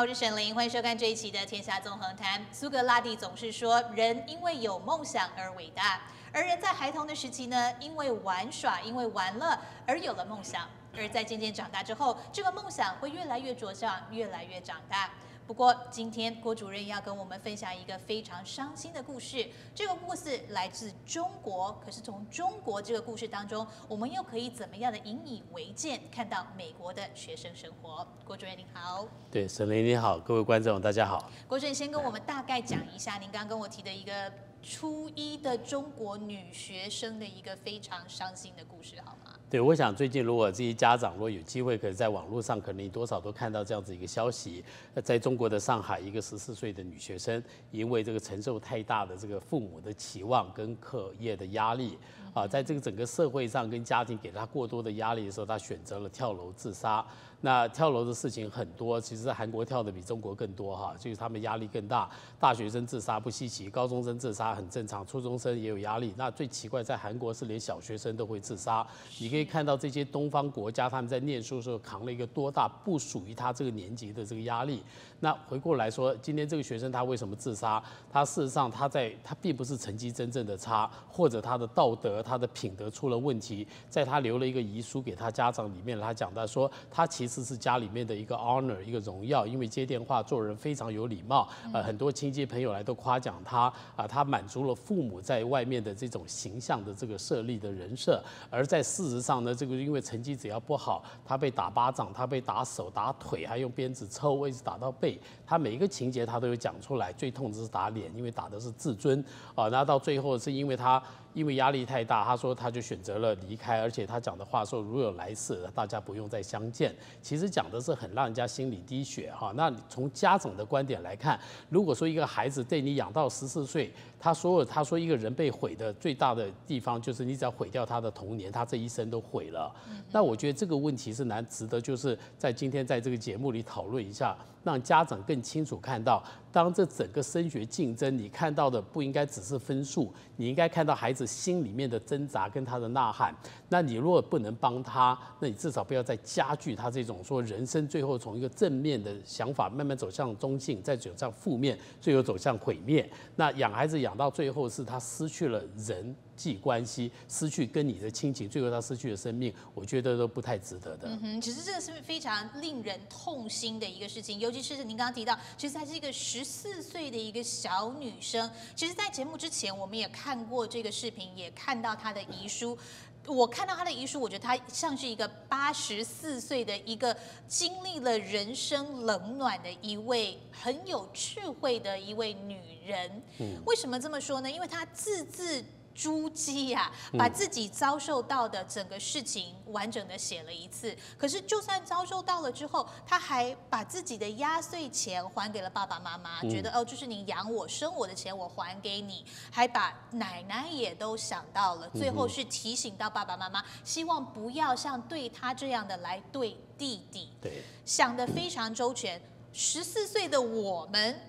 我是沈琳，欢迎收看这一期的《天下纵横谈》。苏格拉底总是说，人因为有梦想而伟大，而人在孩童的时期呢，因为玩耍、因为玩乐而有了梦想，而在渐渐长大之后，这个梦想会越来越茁壮，越来越长大。不过，今天郭主任要跟我们分享一个非常伤心的故事。这个故事来自中国，可是从中国这个故事当中，我们又可以怎么样的引以为鉴，看到美国的学生生活？郭主任您好，对，沈林你好，各位观众大家好。郭主任先跟我们大概讲一下，您刚刚跟我提的一个初一的中国女学生的一个非常伤心的故事，好吗？对，我想最近如果这些家长如果有机会，可以在网络上，可能多少都看到这样子一个消息，在中国的上海，一个十四岁的女学生，因为这个承受太大的这个父母的期望跟课业的压力，啊，在这个整个社会上跟家庭给他过多的压力的时候，他选择了跳楼自杀。那跳楼的事情很多，其实在韩国跳的比中国更多哈，就是他们压力更大。大学生自杀不稀奇，高中生自杀很正常，初中生也有压力。那最奇怪，在韩国是连小学生都会自杀。你可以看到这些东方国家，他们在念书的时候扛了一个多大不属于他这个年级的这个压力。那回过来说，今天这个学生他为什么自杀？他事实上他在他并不是成绩真正的差，或者他的道德、他的品德出了问题。在他留了一个遗书给他家长里面，他讲到说，他其实是家里面的一个 honor，一个荣耀，因为接电话做人非常有礼貌，呃，很多亲戚朋友来都夸奖他啊，他满足了父母在外面的这种形象的这个设立的人设。而在事实上呢，这个因为成绩只要不好，他被打巴掌，他被打手打腿，还用鞭子抽，一直打到背。他每一个情节他都有讲出来，最痛的是打脸，因为打的是自尊啊。那到最后是因为他因为压力太大，他说他就选择了离开，而且他讲的话说如有来世，大家不用再相见。其实讲的是很让人家心里滴血哈。那从家长的观点来看，如果说一个孩子对你养到十四岁，他所有他说一个人被毁的最大的地方就是你只要毁掉他的童年，他这一生都毁了。那我觉得这个问题是难值得就是在今天在这个节目里讨论一下。让家长更清楚看到，当这整个升学竞争，你看到的不应该只是分数，你应该看到孩子心里面的挣扎跟他的呐喊。那你如果不能帮他，那你至少不要再加剧他这种说人生最后从一个正面的想法慢慢走向中性，再走向负面，最后走向毁灭。那养孩子养到最后是他失去了人际关系，失去跟你的亲情，最后他失去了生命，我觉得都不太值得的。嗯哼，其实这个是非常令人痛心的一个事情，尤其是您刚刚提到，其实她是一个十四岁的一个小女生。其实，在节目之前，我们也看过这个视频，也看到她的遗书。我看到她的遗书，我觉得她像是一个八十四岁的一个经历了人生冷暖的一位很有智慧的一位女人。嗯，为什么这么说呢？因为她字字。珠玑呀，把自己遭受到的整个事情完整的写了一次。可是，就算遭受到了之后，他还把自己的压岁钱还给了爸爸妈妈，觉得哦，就是你养我、生我的钱，我还给你。还把奶奶也都想到了，最后是提醒到爸爸妈妈，希望不要像对他这样的来对弟弟。对，想的非常周全。十四岁的我们。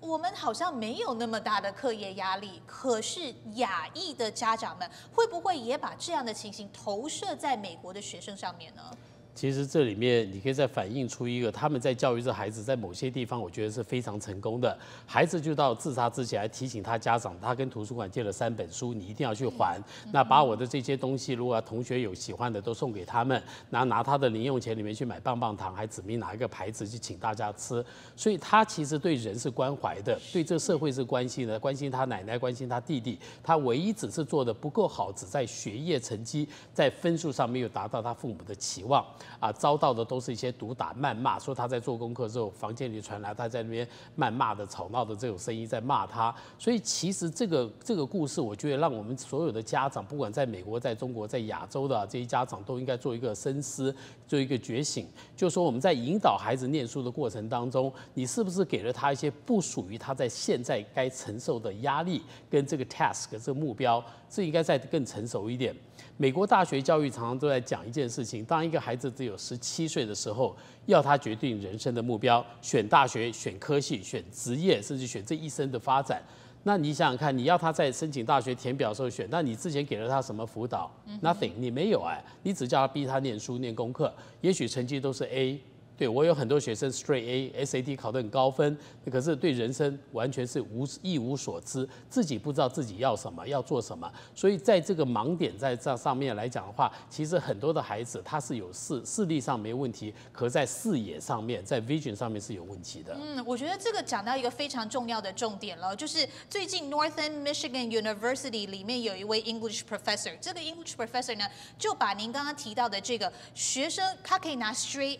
我们好像没有那么大的课业压力，可是亚裔的家长们会不会也把这样的情形投射在美国的学生上面呢？其实这里面你可以再反映出一个，他们在教育这孩子，在某些地方我觉得是非常成功的。孩子就到自杀之前还提醒他家长，他跟图书馆借了三本书，你一定要去还。那把我的这些东西，如果同学有喜欢的，都送给他们。然后拿他的零用钱里面去买棒棒糖，还指明哪一个牌子去请大家吃。所以他其实对人是关怀的，对这社会是关心的，关心他奶奶，关心他弟弟。他唯一只是做的不够好，只在学业成绩，在分数上没有达到他父母的期望。啊，遭到的都是一些毒打、谩骂，说他在做功课之后，房间里传来他在那边谩骂的、吵闹的这种声音在骂他。所以其实这个这个故事，我觉得让我们所有的家长，不管在美国、在中国、在亚洲的这些家长，都应该做一个深思，做一个觉醒，就是说我们在引导孩子念书的过程当中，你是不是给了他一些不属于他在现在该承受的压力跟这个 task 这个目标，这应该再更成熟一点。美国大学教育常常都在讲一件事情：当一个孩子只有十七岁的时候，要他决定人生的目标，选大学、选科系、选职业，甚至选这一生的发展。那你想想看，你要他在申请大学填表的时候选，那你之前给了他什么辅导？Nothing，你没有哎，你只叫他逼他念书、念功课，也许成绩都是 A。对我有很多学生 straight A，SAT 考得很高分，可是对人生完全是无一无所知，自己不知道自己要什么，要做什么。所以在这个盲点在这上面来讲的话，其实很多的孩子他是有视视力上没问题，可在视野上面，在 vision 上面是有问题的。嗯，我觉得这个讲到一个非常重要的重点了，就是最近 Northern Michigan University 里面有一位 English professor，这个 English professor 呢就把您刚刚提到的这个学生他可以拿 straight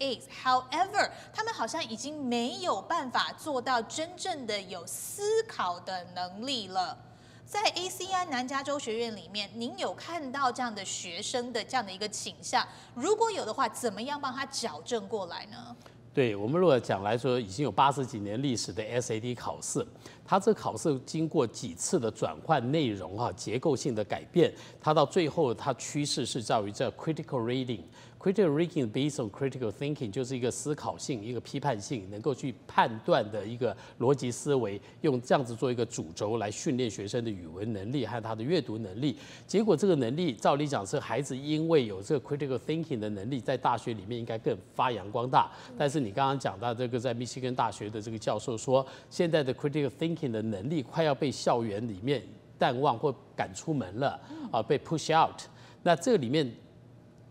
ever，他们好像已经没有办法做到真正的有思考的能力了。在 ACI 南加州学院里面，您有看到这样的学生的这样的一个倾向？如果有的话，怎么样帮他矫正过来呢？对我们如果讲来说，已经有八十几年历史的 SAT 考试，它这考试经过几次的转换内容啊，结构性的改变，它到最后它趋势是在于这 critical reading。Critical reading based on critical thinking 就是一个思考性、一个批判性，能够去判断的一个逻辑思维，用这样子做一个主轴来训练学生的语文能力和他的阅读能力。结果这个能力，照理讲是孩子因为有这个 critical thinking 的能力，在大学里面应该更发扬光大。但是你刚刚讲到这个在密西根大学的这个教授说，现在的 critical thinking 的能力快要被校园里面淡忘或赶出门了啊，被 push out。那这里面。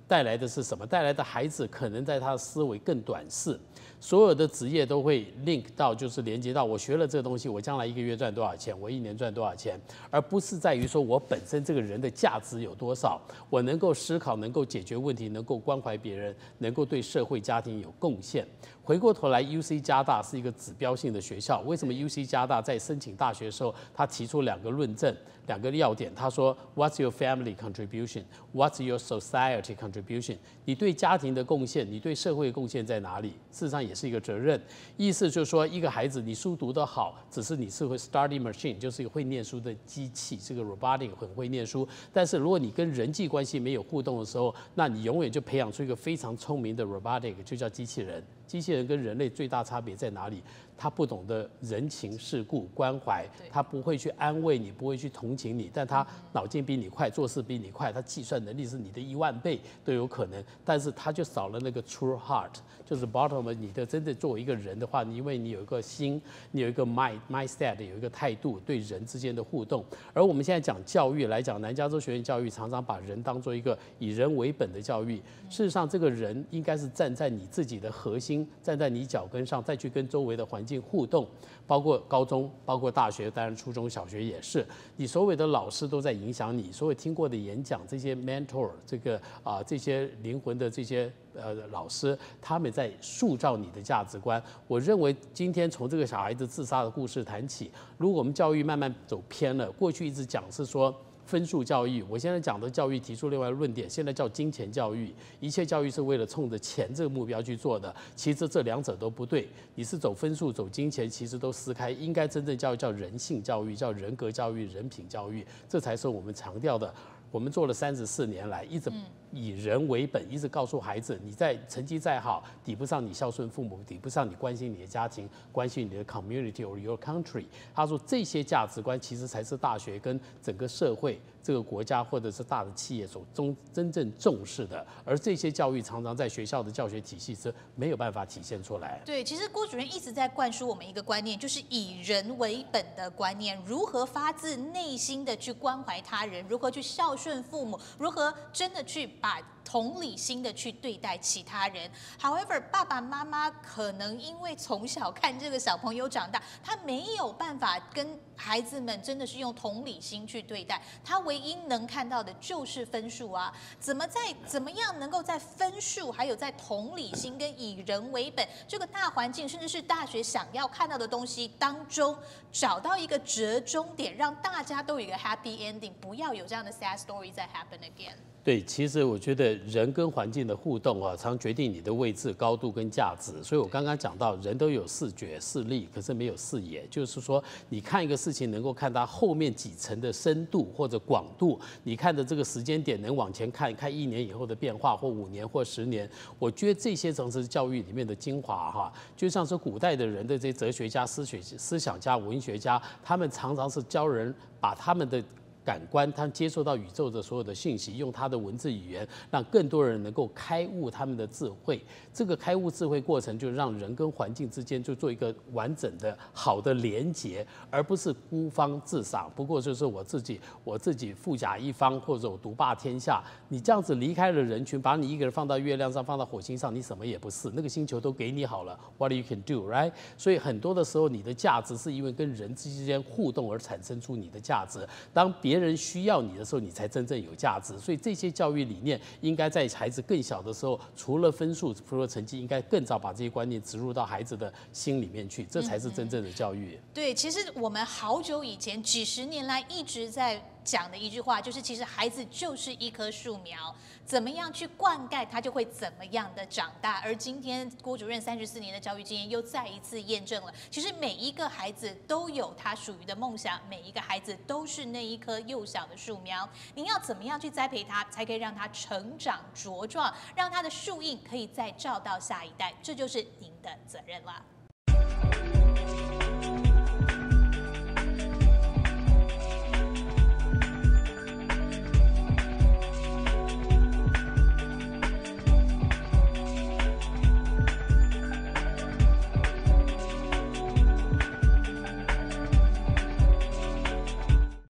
带来的是什么？带来的孩子可能在他的思维更短视，所有的职业都会 link 到，就是连接到我学了这个东西，我将来一个月赚多少钱，我一年赚多少钱，而不是在于说我本身这个人的价值有多少，我能够思考，能够解决问题，能够关怀别人，能够对社会家庭有贡献。回过头来，U C 加大是一个指标性的学校。为什么 U C 加大在申请大学的时候，他提出两个论证，两个要点？他说，What's your family contribution? What's your society contribution? 你对家庭的贡献，你对社会贡献在哪里？事实上也是一个责任。意思就是说，一个孩子，你书读得好，只是你是会 study machine，就是一个会念书的机器，这个 robotic 很会念书。但是如果你跟人际关系没有互动的时候，那你永远就培养出一个非常聪明的 robotic，就叫机器人。机器人跟人类最大差别在哪里？他不懂得人情世故关怀，他不会去安慰你，不会去同情你，但他脑筋比你快，做事比你快，他计算能力是你的一万倍都有可能。但是他就少了那个 true heart，就是 bottom。你的真正作为一个人的话，因为你有一个心，你有一个 mind mindset，有一个态度对人之间的互动。而我们现在讲教育来讲，南加州学院教育常常把人当做一个以人为本的教育。事实上，这个人应该是站在你自己的核心。站在你脚跟上，再去跟周围的环境互动，包括高中，包括大学，当然初中小学也是。你所有的老师都在影响你，所有听过的演讲，这些 mentor，这个啊，这些灵魂的这些呃老师，他们在塑造你的价值观。我认为今天从这个小孩子自杀的故事谈起，如果我们教育慢慢走偏了，过去一直讲是说。分数教育，我现在讲的教育提出另外论点，现在叫金钱教育，一切教育是为了冲着钱这个目标去做的。其实这两者都不对，你是走分数走金钱，其实都撕开。应该真正教育叫人性教育，叫人格教育、人品教育，这才是我们强调的。我们做了三十四年来，一直以人为本，一直告诉孩子，你在成绩再好，抵不上你孝顺父母，抵不上你关心你的家庭，关心你的 community or your country。他说这些价值观其实才是大学跟整个社会、这个国家或者是大的企业所中真正重视的。而这些教育常常在学校的教学体系是没有办法体现出来。对，其实郭主任一直在灌输我们一个观念，就是以人为本的观念，如何发自内心的去关怀他人，如何去孝。顺父母如何真的去把同理心的去对待其他人？However，爸爸妈妈可能因为从小看这个小朋友长大，他没有办法跟孩子们真的是用同理心去对待。他唯一能看到的就是分数啊！怎么在怎么样能够在分数，还有在同理心跟以人为本这个大环境，甚至是大学想要看到的东西当中，找到一个折中点，让大家都有一个 happy ending，不要有这样的 sad story 再 happen again。对，其实我觉得人跟环境的互动啊，常决定你的位置、高度跟价值。所以我刚刚讲到，人都有视觉、视力，可是没有视野，就是说，你看一个事情能够看它后面几层的深度或者广度，你看的这个时间点能往前看，看一年以后的变化，或五年或十年。我觉得这些层次教育里面的精华哈，就像是古代的人的这些哲学家、思学思想家、文学家，他们常常是教人把他们的。感官，他接受到宇宙的所有的信息，用他的文字语言，让更多人能够开悟他们的智慧。这个开悟智慧过程，就让人跟环境之间就做一个完整的好的连结，而不是孤芳自赏。不过就是我自己，我自己富甲一方，或者我独霸天下。你这样子离开了人群，把你一个人放到月亮上，放到火星上，你什么也不是。那个星球都给你好了，What you can do, right？所以很多的时候，你的价值是因为跟人之间互动而产生出你的价值。当别人需要你的时候，你才真正有价值。所以这些教育理念应该在孩子更小的时候，除了分数，除了成绩，应该更早把这些观念植入到孩子的心里面去，这才是真正的教育。对，其实我们好久以前，几十年来一直在。讲的一句话就是，其实孩子就是一棵树苗，怎么样去灌溉，他就会怎么样的长大。而今天郭主任三十四年的教育经验又再一次验证了，其实每一个孩子都有他属于的梦想，每一个孩子都是那一棵幼小的树苗。您要怎么样去栽培他，才可以让他成长茁壮，让他的树荫可以再照到下一代，这就是您的责任了。